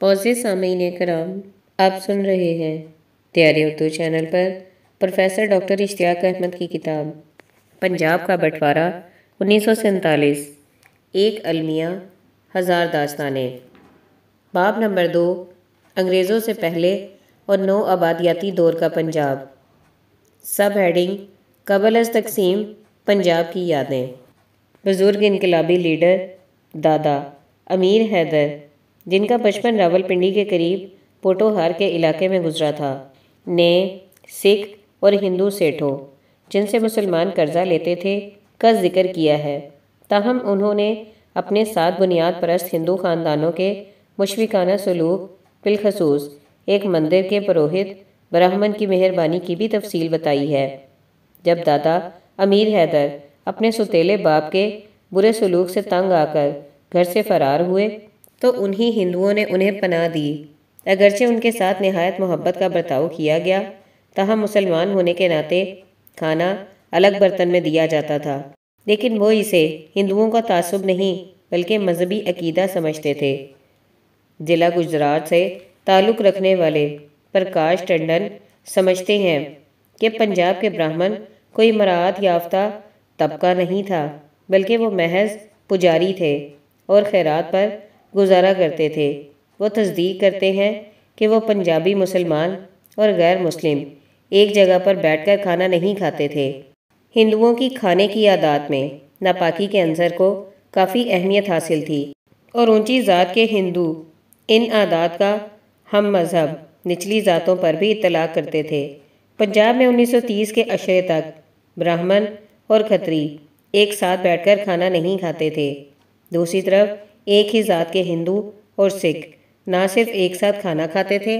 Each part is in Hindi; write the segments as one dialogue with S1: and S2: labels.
S1: पौजे सामीन कराम आप सुन रहे हैं तैयारी उर्दू चैनल पर प्रोफेसर डॉक्टर इश्तियाक अहमद की किताब, पंजाब का बंटवारा, उन्नीस सौ सैंतालीस, एक अलमिया, हज़ार दास्तानें। बाब नंबर दो, अंग्रेज़ों से पहले और नौ आबादियाती दौर का पंजाब। सब हेडिंग, कबल अज तकसीम, पंजाब की यादें। बुज़ुर्ग इनकलाबी लीडर, दादा, अमीर हैदर जिनका बचपन रावलपिंडी के करीब पोटोहार के इलाके में गुजरा था। ने सिख और हिंदू सेठों जिनसे मुसलमान कर्जा लेते थे का ज़िक्र किया है। ताहम उन्होंने अपने सात बुनियाद परस्त हिंदू ख़ानदानों के मुशफिकाना सलूक बिलखसूस एक मंदिर के पुरोहित ब्राह्मण की मेहरबानी की भी तफसील बताई है। जब दादा अमीर हैदर अपने सुतेले बाप के बुरे सलूक से तंग आकर घर से फरार हुए तो उन्हीं हिंदुओं ने उन्हें पनाह दी। अगरचे उनके साथ नहायत मोहब्बत का बर्ताव किया गया। तहा मुसलमान होने के नाते खाना अलग बर्तन में दिया जाता था। लेकिन वो इसे हिंदुओं का तासुब नहीं, बल्कि मजहबी अकीदा समझते थे। ज़िला गुजरात से ताल्लुक़ रखने वाले प्रकाश टंडन समझते हैं कि पंजाब के ब्राह्मण कोई मरात याफ्ता तबका नहीं था, बल्कि वो महज पुजारी थे और खैरात पर गुजारा करते थे। वो तस्दीक करते हैं कि वो पंजाबी मुसलमान और गैर मुस्लिम एक जगह पर बैठकर खाना नहीं खाते थे। हिंदुओं की खाने की आदात में नापाकी के अंसर को काफ़ी अहमियत हासिल थी और ऊँची ज़ात के हिंदू इन आदात का हम मज़हब निचली ज़ातों पर भी इतलाक़ करते थे। पंजाब में 1930 के अशरे तक ब्राह्मण और खत्री एक साथ बैठकर खाना नहीं खाते थे। दूसरी तरफ़ एक ही ज़ात के हिंदू और सिख ना सिर्फ़ एक साथ खाना खाते थे,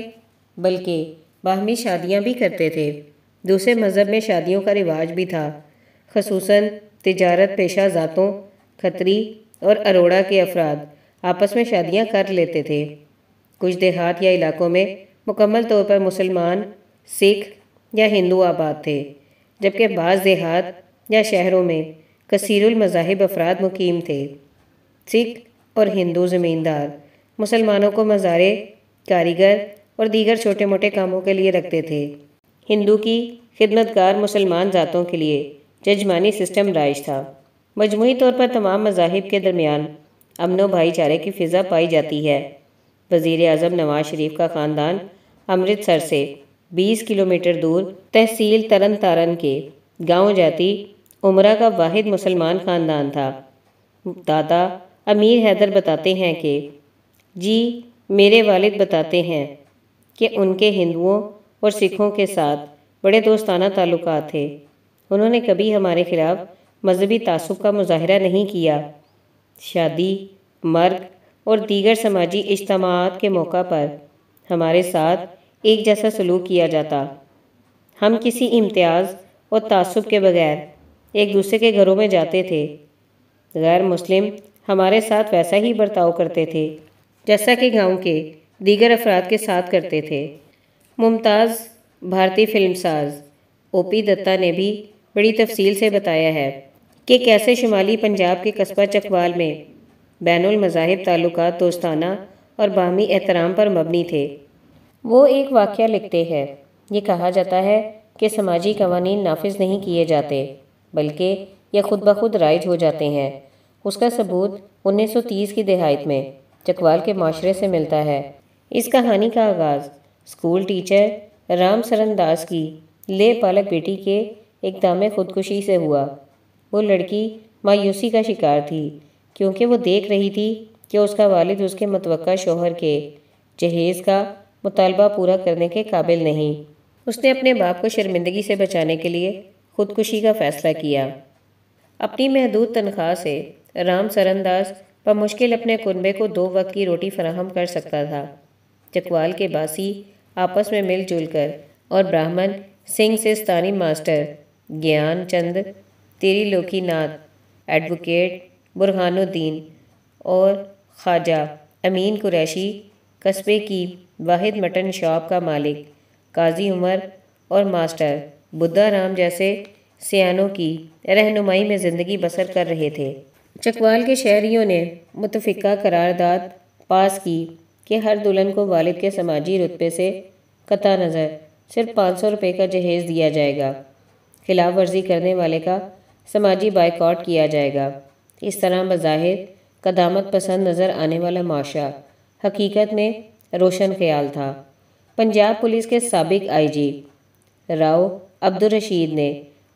S1: बल्कि बाहमी शादियाँ भी करते थे। दूसरे मज़हब में शादियों का रिवाज भी था खसूस तजारत पेशा ज़ातों, खतरी और अरोड़ा के अफराद आपस में शादियाँ कर लेते थे। कुछ देहात या इलाकों में मुकम्मल तौर पर मुसलमान, सिख या हिंदू आबाद थे, जबकि बाज़ देहात या शहरों में कसीरुल मज़ाहिब अफराद मुकीम थे। सिख और हिंदू ज़मींदार। मुसलमानों को मज़ारे, कारीगर और दीगर छोटे मोटे कामों के लिए रखते थे। हिंदू की खिदमतकार मुसलमान ज़ातों के लिए जजमानी सिस्टम राइज था। मजमू तौर पर तमाम मजाहिब के दरमियान अमन भाईचारे की फ़िज़ा पाई जाती है। वज़ी अजम नवाज़ शरीफ का ख़ानदान अमृतसर से 20 किलोमीटर दूर तहसील तरन तारन के गाँव जाती उमरा का वाहिद मुसलमान ख़ानदान था। दादा अमीर हैदर बताते हैं कि, जी, मेरे वालिद बताते हैं कि उनके हिंदुओं और सिखों के साथ बड़े दोस्ताना ताल्लुक थे। उन्होंने कभी हमारे ख़िलाफ़ मजहबी तासुब का मुजाहरा नहीं किया। शादी मर्ग और दीगर समाजी इज्तमात के मौका पर हमारे साथ एक जैसा सलूक किया जाता। हम किसी इम्तियाज़ और तासुब के बगैर एक दूसरे के घरों में जाते थे। गैर मुस्लिम हमारे साथ वैसा ही बर्ताव करते थे, जैसा कि गाँव के दीगर अफराद के साथ करते थे। मुमताज़, भारतीय फिल्मसाज ओपी दत्ता ने भी बड़ी तफसील से बताया है कि कैसे शुमाली पंजाब के कस्बा चकवाल में बैन मज़ाहिब ताल्लुक दोस्ताना और बामी एहतराम पर मबनी थे। वो एक वाक़ लिखते हैं। ये कहा जाता है कि समाजी कवानीन नाफिज नहीं किए जाते, बल्कि यह खुद ब खुद राइज हो जाते हैं। उसका सबूत 1930 की दहाइत में चकवाल के माशरे से मिलता है। इस कहानी का आगाज़ स्कूल टीचर राम सरन दास की ले पालक बेटी के इकदाम खुदकुशी से हुआ। वो लड़की मायूसी का शिकार थी, क्योंकि वो देख रही थी कि उसका वालिद उसके मतवक़ा शोहर के जहेज़ का मुतालबा पूरा करने के काबिल नहीं। उसने अपने बाप को शर्मिंदगी से बचाने के लिए खुदकुशी का फ़ैसला किया। अपनी महदूद तनख्वाह से राम सरनदास मुश्किल अपने कुनबे को दो वक्त की रोटी फराहम कर सकता था। चकवाल के बासी आपस में मिलजुल कर और ब्राह्मण सिंह से स्थानीय मास्टर ज्ञान चंद तेरी लोकीनाथ एडवोकेट बुरहानुद्दीन और ख्वाजा अमीन कुरैशी, कस्बे की वाहिद मटन शॉप का मालिक, काजी उमर और मास्टर बुद्धा राम जैसे सियानों की रहनुमाई में ज़िंदगी बसर कर रहे थे। चकवाल के शहरियों ने मुतफ़ा करारदाद पास की कि हर दुल्हन को वालिद के समाजी रुतबे से कता नज़र सिर्फ़ पाँच सौ रुपये का जहेज़ दिया जाएगा। खिलाफ वर्जी करने वाले का समाजी बाइकआउट किया जाएगा। इस तरह बज़ाहिर कदामत पसंद नज़र आने वाला माशा हकीकत में रोशन ख्याल था। पंजाब पुलिस के सबक आईजी राव अब्दुल रशीद ने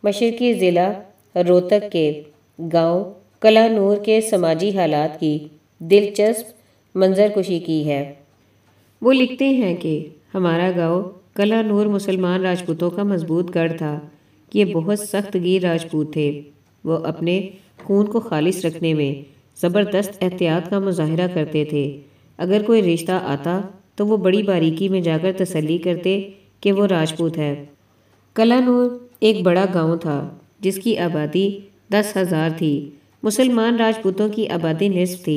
S1: मशरकी ज़िला रोहतक के गाँव कला नूर के समाजी हालात की दिलचस्प मंजरकुशी की है। वो लिखते हैं कि हमारा गाँव कला नूर मुसलमान राजपूतों का मज़बूत गढ़ था कि ये बहुत सख्त गिर राजपूत थे। वो अपने खून को खालिश रखने में ज़बरदस्त एहतियात का मुजाहरा करते थे। अगर कोई रिश्ता आता तो वो बड़ी बारीकी में जाकर तसल्ली करते कि वो राजपूत है। कलानूर एक बड़ा गाँव था, जिसकी आबादी दस हज़ार थी। मुसलमान राजपूतों की आबादी निसफ थी।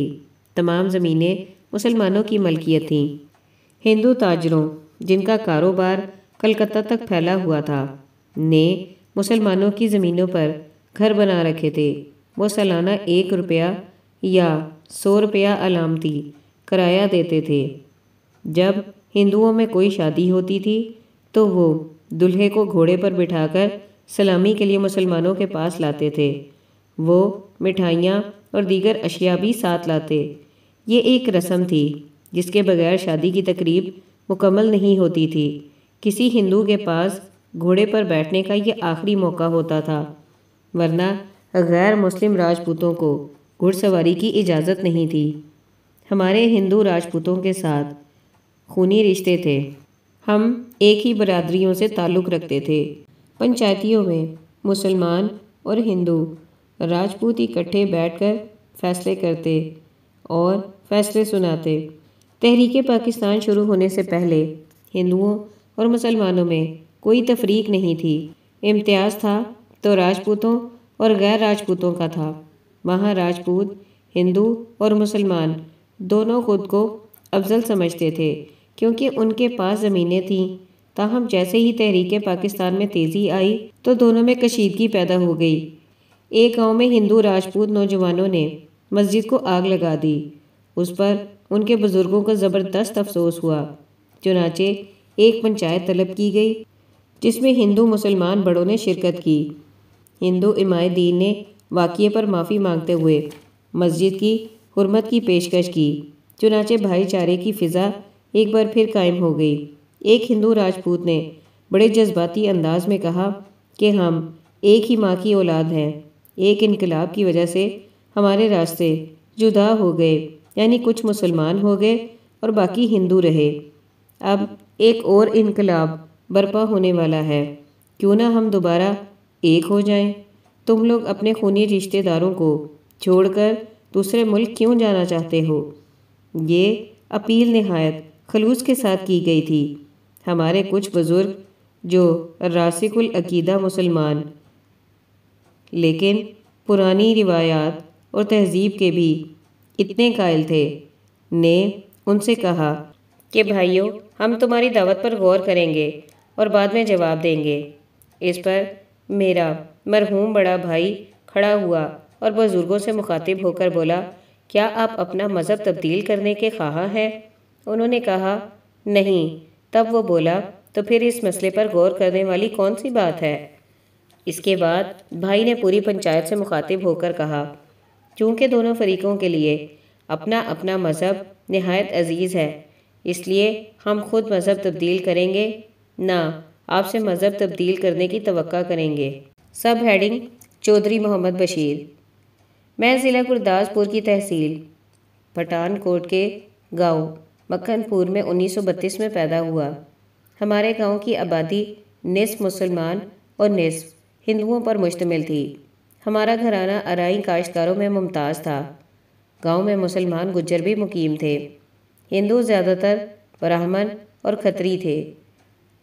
S1: तमाम ज़मीनें मुसलमानों की मलकियत थीं। हिंदू ताजरों, जिनका कारोबार कलकत्ता तक फैला हुआ था, ने मुसलमानों की ज़मीनों पर घर बना रखे थे। वो सालाना एक रुपया या सौ रुपया अलामती किराया देते थे। जब हिंदुओं में कोई शादी होती थी तो वो दुल्हे को घोड़े पर बिठाकर सलामी के लिए मुसलमानों के पास लाते थे। वो मिठाइयाँ और दीगर अशिया भी साथ लाते। ये एक रस्म थी, जिसके बगैर शादी की तकरीब मुकम्मल नहीं होती थी। किसी हिंदू के पास घोड़े पर बैठने का ये आखिरी मौका होता था, वरना गैर मुस्लिम राजपूतों को घुड़सवारी की इजाज़त नहीं थी। हमारे हिंदू राजपूतों के साथ खूनी रिश्ते थे। हम एक ही बरादरियों से ताल्लुक़ रखते थे। पंचायतियों में मुसलमान और हिंदू राजपूत इकट्ठे बैठकर फैसले करते और फैसले सुनाते। तहरीक पाकिस्तान शुरू होने से पहले हिंदुओं और मुसलमानों में कोई तफरीक नहीं थी। इम्तियाज़ था तो राजपूतों और गैर राजपूतों का था। वहाँ राजपूत, हिंदू और मुसलमान दोनों खुद को अफजल समझते थे, क्योंकि उनके पास ज़मीनें थीं। ताहम जैसे ही तहरीक पाकिस्तान में तेज़ी आई तो दोनों में कशीदगी पैदा हो गई। एक गाँव में हिंदू राजपूत नौजवानों ने मस्जिद को आग लगा दी। उस पर उनके बुज़ुर्गों को ज़बरदस्त अफसोस हुआ, चुनाचे एक पंचायत तलब की गई, जिसमें हिंदू मुसलमान बड़ों ने शिरकत की। हिंदू इमायदीन ने वाक़े पर माफ़ी मांगते हुए मस्जिद की हरमत की पेशकश की। चुनाचे भाईचारे की फ़िज़ा एक बार फिर कायम हो गई। एक हिंदू राजपूत ने बड़े जज्बाती अंदाज में कहा कि हम एक ही माँ की औलाद हैं। एक इनकलाब की वजह से हमारे रास्ते जुदा हो गए, यानी कुछ मुसलमान हो गए और बाकी हिंदू रहे। अब एक और इनकलाब बर्पा होने वाला है। क्यों ना हम दोबारा एक हो जाएँ? तुम लोग अपने खूनी रिश्तेदारों को छोड़कर दूसरे मुल्क क्यों जाना चाहते हो? ये अपील नहायत खलूस के साथ की गई थी। हमारे कुछ बुज़ुर्ग, जो रासिकुल अकीदा मुसलमान लेकिन पुरानी रिवायात और तहज़ीब के भी इतने कायल थे, ने उनसे कहा कि भाइयों, हम तुम्हारी दावत पर गौर करेंगे और बाद में जवाब देंगे। इस पर मेरा मरहूम बड़ा भाई खड़ा हुआ और बुज़ुर्गों से मुखातिब होकर बोला, क्या आप अपना मज़हब तब्दील करने के ख्वाह हैं? उन्होंने कहा, नहीं। तब वो बोला तो फिर इस मसले पर गौर करने वाली कौन सी बात है? इसके बाद भाई ने पूरी पंचायत से मुखातिब होकर कहा, चूँकि दोनों फरीकों के लिए अपना अपना मज़हब नहायत अज़ीज़ है, इसलिए हम खुद मज़हब तब्दील करेंगे, ना आपसे मज़हब तब्दील करने की तवक्का करेंगे। सब हेडिंग चौधरी मोहम्मद बशीर। मैं ज़िला गुरदासपुर की तहसील, पठानकोट के गाँव मक्खनपुर में 1932 में पैदा हुआ। हमारे गाँव की आबादी निस मुसलमान और निस हिंदुओं पर मुश्तमिल थी। हमारा घराना अराई काश्तकारों में मुमताज़ था। गाँव में मुसलमान गुज्जर भी मुकीम थे। हिंदू ज़्यादातर ब्राह्मण और खत्री थे।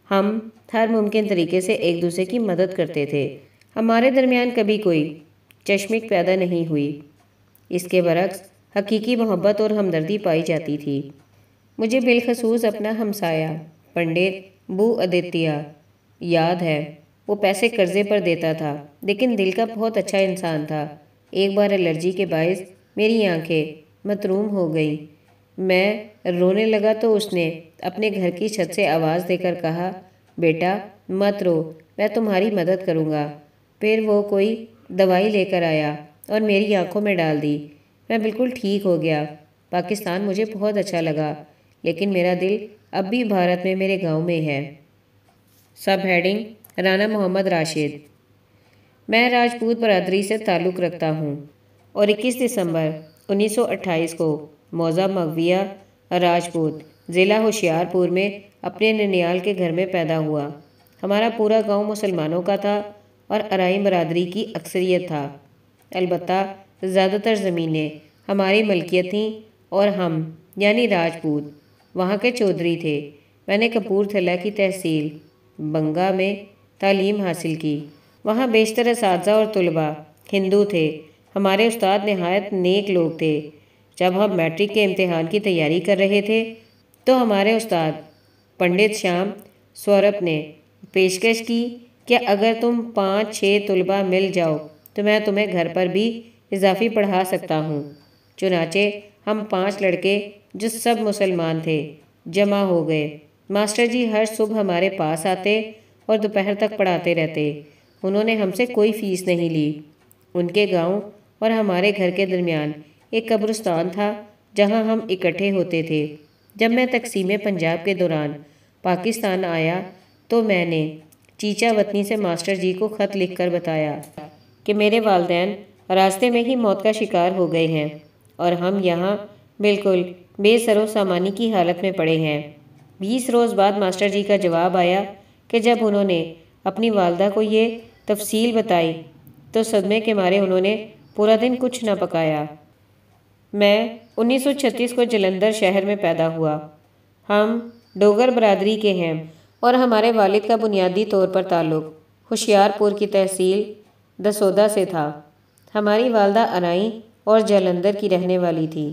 S1: हम हर मुमकिन तरीके से एक दूसरे की मदद करते थे। हमारे दरमियान कभी कोई चश्मिक पैदा नहीं हुई। इसके बरक्स हकीकी मोहब्बत और हमदर्दी पाई जाती थी। मुझे बिलखसूस अपना हमसाया, पंडित बू अदित्य याद है। वो पैसे कर्जे पर देता था, लेकिन दिल का बहुत अच्छा इंसान था। एक बार एलर्जी के बायस मेरी आँखें मतरूम हो गई। मैं रोने लगा तो उसने अपने घर की छत से आवाज़ देकर कहा, बेटा, मत रो, मैं तुम्हारी मदद करूँगा। फिर वो कोई दवाई लेकर आया और मेरी आँखों में डाल दी। मैं बिल्कुल ठीक हो गया। पाकिस्तान मुझे बहुत अच्छा लगा, लेकिन मेरा दिल अब भी भारत में मेरे गाँव में है। सब हेडिंग राना मोहम्मद राशिद। मैं राजपूत बरदरी से ताल्लुक़ रखता हूँ और 21 दिसंबर 1928 को मौज़ा मगविया राजपूत ज़िला होशियारपुर में अपने ननियाल के घर में पैदा हुआ। हमारा पूरा गाँव मुसलमानों का था और अराई बरदरी की अक्सरियत था। अलबत् ज़्यादातर ज़मीनें हमारी मलकियत थीं और हम, यानी राजपूत, वहाँ के चौधरी थे। मैंने कपूरथला की तहसील बंगा में तालीम हासिल की। वहाँ बेशतर इस और तलबा, हिंदू थे। हमारे उस्ताद नहायत नेक लोग थे। जब हम मैट्रिक के इम्तहान की तैयारी कर रहे थे तो हमारे उस्ताद पंडित श्याम सौरभ ने पेशकश की कि अगर तुम पाँच छः तलबा मिल जाओ तो मैं तुम्हें घर पर भी इजाफी पढ़ा सकता हूँ। चुनाचे हम पाँच लड़के जो सब मुसलमान थे, जमा हो गए। मास्टर जी हर सुबह हमारे पास आते और दोपहर तक पढ़ाते रहते। उन्होंने हमसे कोई फ़ीस नहीं ली। उनके गाँव और हमारे घर के दरमियान एक कब्रस्तान था, जहाँ हम इकट्ठे होते थे। जब मैं तकसीम पंजाब के दौरान पाकिस्तान आया तो मैंने चीचा वतनी से मास्टर जी को ख़त लिखकर बताया कि मेरे वालदेन रास्ते में ही मौत का शिकार हो गए हैं और हम यहाँ बिल्कुल बेसरो सामानी की हालत में पड़े हैं। बीस रोज़ बाद मास्टर जी का जवाब आया कि जब उन्होंने अपनी वालदा को ये तफसील बताई तो सदमे के मारे उन्होंने पूरा दिन कुछ ना पकाया। मैं 1936 को जलंधर शहर में पैदा हुआ। हम डोगर बरदरी के हैं और हमारे वालिद का बुनियादी तौर पर ताल्लुक़ होशियारपुर की तहसील दसौदा से था। हमारी वालदा अनाई और जलंधर की रहने वाली थी।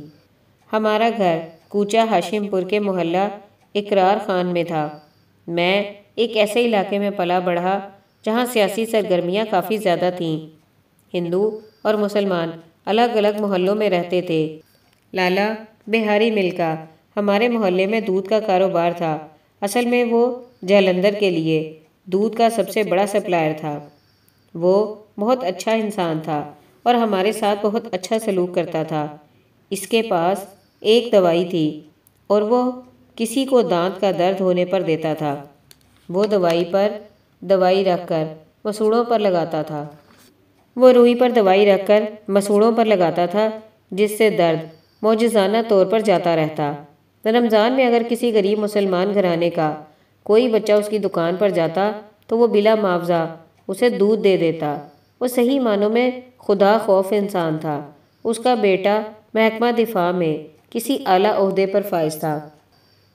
S1: हमारा घर कूचा हाशिमपुर के मोहल्ला इकरार खान में था। मैं एक ऐसे इलाके में पला बढ़ा, जहाँ सियासी सरगर्मियाँ काफ़ी ज़्यादा थीं। हिंदू और मुसलमान अलग अलग मोहल्लों में रहते थे। लाला, बिहारी मिल का हमारे मोहल्ले में दूध का कारोबार था। असल में वो जलंधर के लिए दूध का सबसे बड़ा सप्लायर था। वो बहुत अच्छा इंसान था और हमारे साथ बहुत अच्छा सलूक करता था। इसके पास एक दवाई थी और वो किसी को दांत का दर्द होने पर देता था। वो दवाई पर दवाई रखकर मसूड़ों पर लगाता था। वो रूई पर दवाई रखकर मसूड़ों पर लगाता था, जिससे दर्द मौजाना तौर पर जाता रहता। रमज़ान में अगर किसी गरीब मुसलमान घराने का कोई बच्चा उसकी दुकान पर जाता तो वो बिला मुआवजा उसे दूध दे देता। वो सही मानों में खुदा खौफ इंसान था। उसका बेटा महकमा दिफा में किसी आला पर फायज था।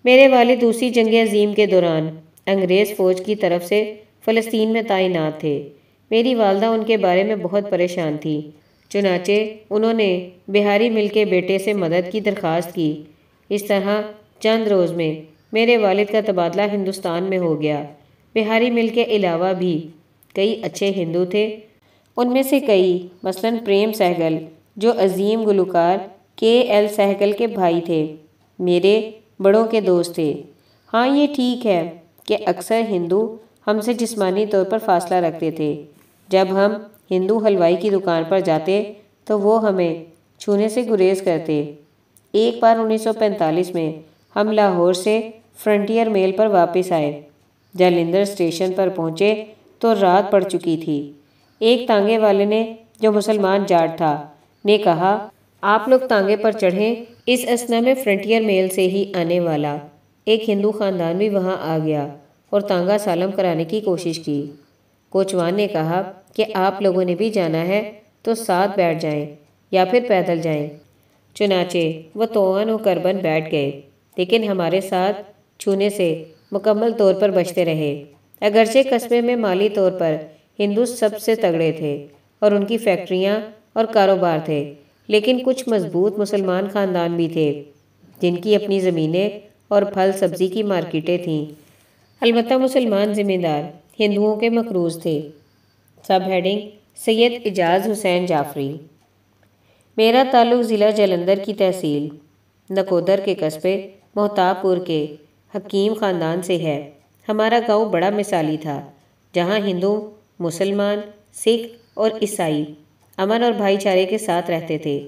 S1: मेरे वाले दूसरी जंग अजीम के दौरान अंग्रेज़ फ़ौज की तरफ़ से फ़लस्तीन में तैनात थे। मेरी वालदा उनके बारे में बहुत परेशान थी। चुनाचे उन्होंने बिहारी मिल के बेटे से मदद की दरख्वास्त की। इस तरह चंद रोज़ में मेरे वालिद का तबादला हिंदुस्तान में हो गया। बिहारी मिल के अलावा भी कई अच्छे हिंदू थे। उनमें से कई मसलन प्रेम सहगल, जो अजीम गुलकार के एल सहगल के भाई थे। मेरे बड़ों के दोस्त थे। हाँ ये ठीक है। कि अक्सर हिंदू हमसे जिस्मानी तौर पर फासला रखते थे। जब हम हिंदू हलवाई की दुकान पर जाते तो वो हमें छूने से गुरेज करते। एक बार 1945 में हम लाहौर से फ्रंटियर मेल पर वापस आए। जालिंदर स्टेशन पर पहुँचे तो रात पड़ चुकी थी। एक तांगे वाले ने, जो मुसलमान जाट था, ने कहा, आप लोग तांगे पर चढ़ें, इस असना में फ्रंटियर मेल से ही आने वाला। एक हिंदू खानदान भी वहाँ आ गया और तांगा सालम कराने की कोशिश की। कोचवान ने कहा कि आप लोगों ने भी जाना है तो साथ बैठ जाएँ या फिर पैदल जाएँ। चुनाचे व तोन व करबन बैठ गए, लेकिन हमारे साथ छूने से मुकम्मल तौर पर बचते रहे। अगरचे कस्बे में माली तौर पर हिंदू सबसे तगड़े थे और उनकी फैक्ट्रियाँ और कारोबार थे, लेकिन कुछ मज़बूत मुसलमान ख़ानदान भी थे, जिनकी अपनी ज़मीनें और फल सब्ज़ी की मार्केटें थीं। अलबत् मुसलमान ज़िम्मेदार, हिंदुओं के मकरूज़ थे। Sub heading Syed Ejaz Hussain Jafri. मेरा ताल्लुक़ ज़िला जलंधर की तहसील, नकोदर के कस्बे मोहताबपुर के हकीम ख़ानदान से है। हमारा गाँव बड़ा मिसाली था, जहाँ हिंदू, मुसलमान, सिख और ईसाई अमन और भाईचारे के साथ रहते थे।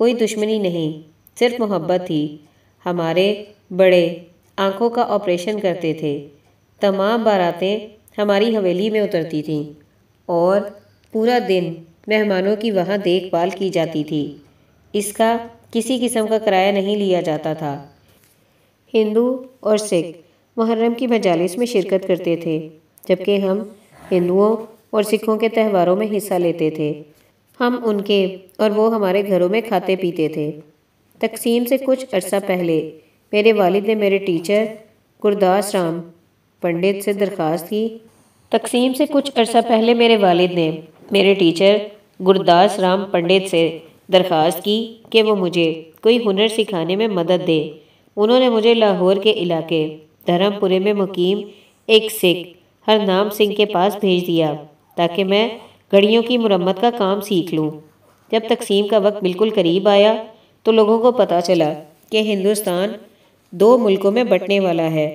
S1: कोई दुश्मनी नहीं, सिर्फ़ मोहब्बत थी। हमारे बड़े आँखों का ऑपरेशन करते थे। तमाम बारातें हमारी हवेली में उतरती थीं और पूरा दिन मेहमानों की वहाँ देखभाल की जाती थी। इसका किसी किस्म का किराया नहीं लिया जाता था। हिंदू और सिख मुहर्रम की मजालिस में शिरकत करते थे, जबकि हम हिंदुओं और सिखों के त्योहारों में हिस्सा लेते थे। हम उनके और वो हमारे घरों में खाते पीते थे। तकसीम से कुछ अरसा पहले, मेरे वालिद ने मेरे टीचर, गुरदास राम, पंडित से दरख्वास्त की। तकसीम से कुछ अरसा पहले मेरे वालिद ने मेरे टीचर, गुरदास राम, पंडित से दरख्वास्त की कि वो मुझे कोई हुनर सिखाने में मदद दे। उन्होंने मुझे लाहौर के इलाके, धर्मपुरे में मुकीम एक सिख, हरनाम सिंह के पास भेज दिया, ताकि मैं घड़ियों की मुरम्मत का काम सीख लूँ। जब तकसीम का वक्त बिल्कुल करीब आया तो लोगों को पता चला कि हिंदुस्तान दो मुल्कों में बटने वाला है।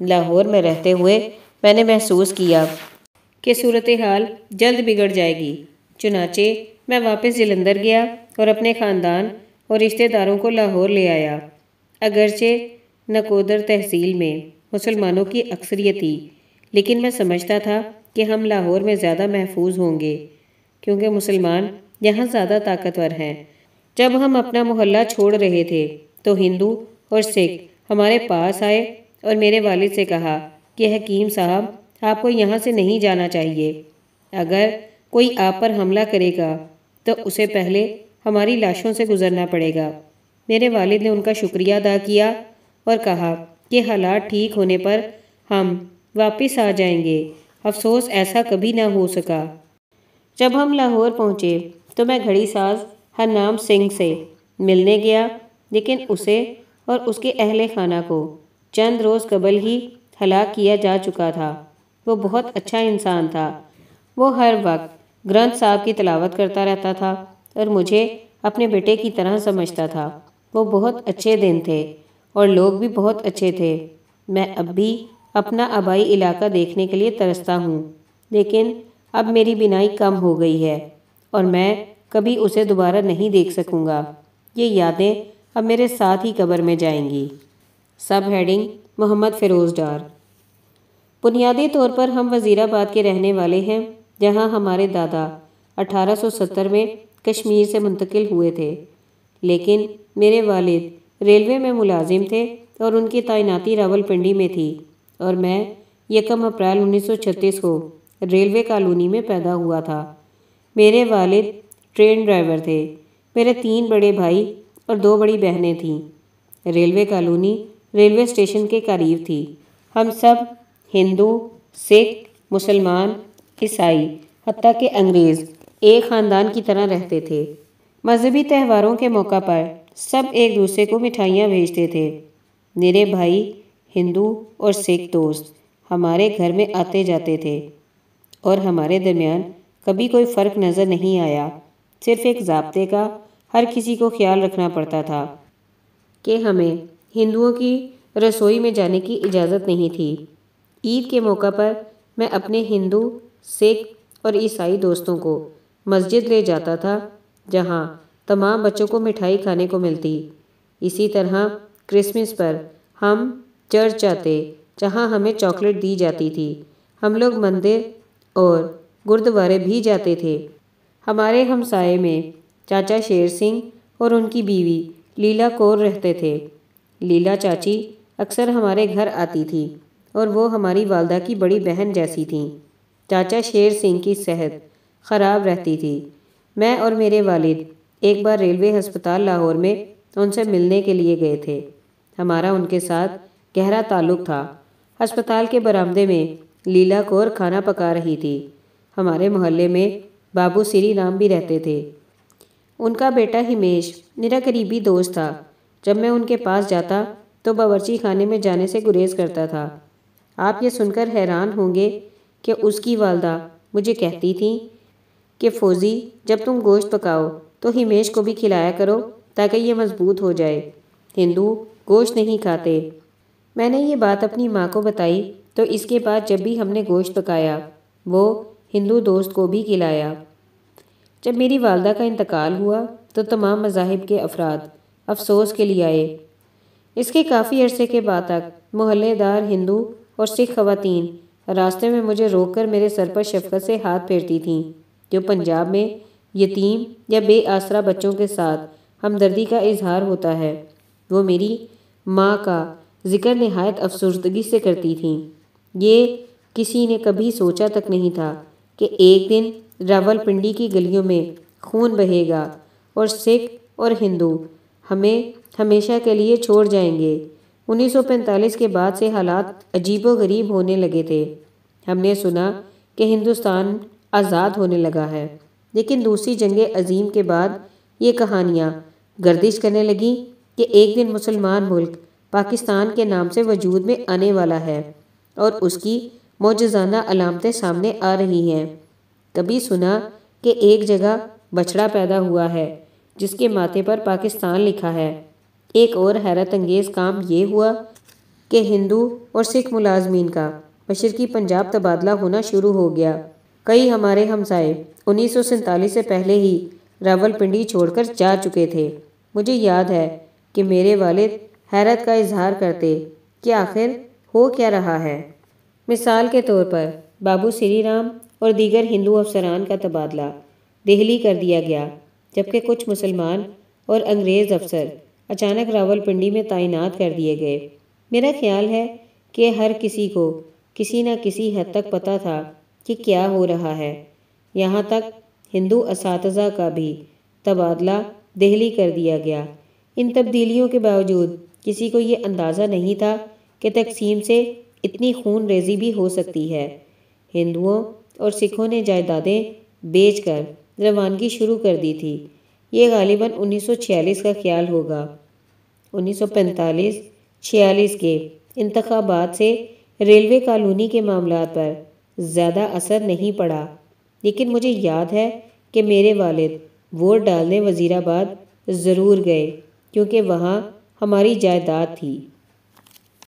S1: लाहौर में रहते हुए मैंने महसूस किया कि सूरत हाल जल्द बिगड़ जाएगी। चुनाचे मैं वापस जलंधर गया और अपने ख़ानदान और रिश्तेदारों को लाहौर ले आया। अगरचे नकोदर तहसील में मुसलमानों की अक्सरियत थी लेकिन मैं समझता था कि हम लाहौर में ज़्यादा महफूज होंगे, क्योंकि मुसलमान यहाँ ज़्यादा ताकतवर हैं। जब हम अपना मोहल्ला छोड़ रहे थे तो हिंदू और सिख हमारे पास आए और मेरे वालिद से कहा कि, हकीम साहब, आपको यहाँ से नहीं जाना चाहिए। अगर कोई आप पर हमला करेगा तो उसे पहले हमारी लाशों से गुजरना पड़ेगा। मेरे वालिद ने उनका शुक्रिया अदा किया और कहा कि, हालात ठीक होने पर हम वापस आ जाएँगे। अफसोस ऐसा कभी ना हो सका। जब हम लाहौर पहुँचे तो मैं घड़ी साज हरनाम सिंह से मिलने गया, लेकिन उसे और उसके अहल खाना को चंद रोज़ कबल ही हलाक किया जा चुका था। वो बहुत अच्छा इंसान था। वो हर वक्त ग्रंथ साहब की तलावत करता रहता था और मुझे अपने बेटे की तरह समझता था। वो बहुत अच्छे दिन थे और लोग भी बहुत अच्छे थे। मैं अब भी अपना आबाई इलाका देखने के लिए तरसता हूँ, लेकिन अब मेरी बिनाई कम हो गई है और मैं कभी उसे दोबारा नहीं देख सकूँगा। ये यादें अब मेरे साथ ही कब्र में जाएँगी। सब हेडिंग मोहम्मद फ़िरोज़ डार। बुनियादी तौर पर हम वज़ीराबाद के रहने वाले हैं, जहाँ हमारे दादा 1870 में कश्मीर से मुंतकिल हुए थे। लेकिन मेरे वालिद रेलवे में मुलाजिम थे और उनकी तैनाती रावलपिंडी में थी और मैं यकम अप्रैल 1936 को रेलवे कॉलोनी में पैदा हुआ था। मेरे वालिद ट्रेन ड्राइवर थे। मेरे तीन बड़े भाई और दो बड़ी बहनें थीं। रेलवे कॉलोनी, रेलवे स्टेशन के करीब थी। हम सब हिंदू, सिख, मुसलमान, ईसाई हती के अंग्रेज़, एक ख़ानदान की तरह रहते थे। मजहबी त्योहारों के मौका पर सब एक दूसरे को मिठाइयाँ भेजते थे। मेरे भाई हिंदू और सिख दोस्त हमारे घर में आते जाते थे और हमारे दरमियान कभी कोई फ़र्क नज़र नहीं आया। सिर्फ़ एक जबते का हर किसी को ख्याल रखना पड़ता था कि हमें हिंदुओं की रसोई में जाने की इजाज़त नहीं थी। ईद के मौका पर मैं अपने हिंदू, सिख और ईसाई दोस्तों को मस्जिद ले जाता था, जहाँ तमाम बच्चों को मिठाई खाने को मिलती। इसी तरह क्रिसमस पर हम चर्च जाते, जहाँ हमें चॉकलेट दी जाती थी। हम लोग मंदिर और गुरुद्वारे भी जाते थे हमारे हमसाए में चाचा शेर सिंह और उनकी बीवी लीला कौर रहते थे। लीला चाची अक्सर हमारे घर आती थी और वो हमारी वालदा की बड़ी बहन जैसी थीं। चाचा शेर सिंह की सेहत ख़राब रहती थी। मैं और मेरे वालिद एक बार रेलवे अस्पताल लाहौर में उनसे मिलने के लिए गए थे। हमारा उनके साथ गहरा ताल्लुक़ था। अस्पताल के बरामदे में लीला कौर खाना पका रही थी। हमारे मोहल्ले में बाबू श्री राम भी रहते थे। उनका बेटा हिमेश मेरा करीबी दोस्त था। जब मैं उनके पास जाता तो बावर्ची खाने में जाने से गुरेज करता था। आप ये सुनकर हैरान होंगे कि उसकी वालदा मुझे कहती थी कि, फ़ौज़ी, जब तुम गोश्त पकाओ तो हिमेश को भी खिलाया करो, ताकि ये मज़बूत हो जाए। हिंदू गोश्त नहीं खाते। मैंने ये बात अपनी माँ को बताई तो इसके बाद जब भी हमने गोश्त पकाया, वो हिंदू दोस्त को भी खिलाया। जब मेरी वालदा का इंतकाल हुआ तो तमाम मजाहिब के अफराद अफसोस के लिए आए। इसके काफ़ी अरसे के बाद तक मोहल्लेदार हिंदू और सिख खवतिन रास्ते में मुझे रोककर मेरे सर पर शफकत से हाथ फेरती थीं, जो पंजाब में यतीम या बेआसरा बच्चों के साथ हमदर्दी का इजहार होता है। वो मेरी माँ का ज़िक्र नहायत अफसरदगी से करती थीं। ये किसी ने कभी सोचा तक नहीं था कि एक दिन रावलपिंडी की गलियों में खून बहेगा और सिख और हिंदू हमें हमेशा के लिए छोड़ जाएँगे। 1945 के बाद से हालात अजीबो गरीब होने लगे थे। हमने सुना कि हिंदुस्तान आज़ाद होने लगा है, लेकिन दूसरी जंग अजीम के बाद ये कहानियाँ गर्दिश करने लगी कि एक दिन मुसलमान मुल्क पाकिस्तान के नाम से वजूद में आने वाला है और उसकी मौजाना अलामतें सामने आ रही हैं। कभी सुना कि एक जगह बछड़ा पैदा हुआ है, जिसके माथे पर पाकिस्तान लिखा है। एक और हैरत अंगेज़ काम ये हुआ कि हिंदू और सिख मुलाजमीन का मशरकी पंजाब तबादला होना शुरू हो गया। कई हमारे हमसाए उन्नीस से पहले ही रावलपिंडी छोड़कर जा चुके थे। मुझे याद है कि मेरे वालिद हैरत का इजहार करते कि आखिर हो क्या रहा है। मिसाल के तौर पर, बाबू श्री राम और दीगर हिंदू अफसरान का तबादला दिल्ली कर दिया गया, जबकि कुछ मुसलमान और अंग्रेज़ अफसर अचानक रावलपिंडी में तैनात कर दिए गए। मेरा ख्याल है कि हर किसी को किसी न किसी हद तक पता था कि क्या हो रहा है। यहाँ तक हिंदू इस का भी तबादला दिल्ली कर दिया गया। इन तब्दीलियों के बावजूद किसी को ये अंदाज़ा नहीं था कि तकसीम से इतनी खून रेजी भी हो सकती है। हिंदुओं और सिखों ने जायदादें बेचकर रवानगी शुरू कर दी थी। ये गालिबा 1946 का ख्याल होगा। 1945 छियालीस के इंतबात से रेलवे कॉलोनी के मामला पर ज़्यादा असर नहीं पड़ा। लेकिन मुझे याद है कि मेरे वालिद वोट डालने वज़ीराबाद ज़रूर गए, क्योंकि वहाँ हमारी जायदाद थी।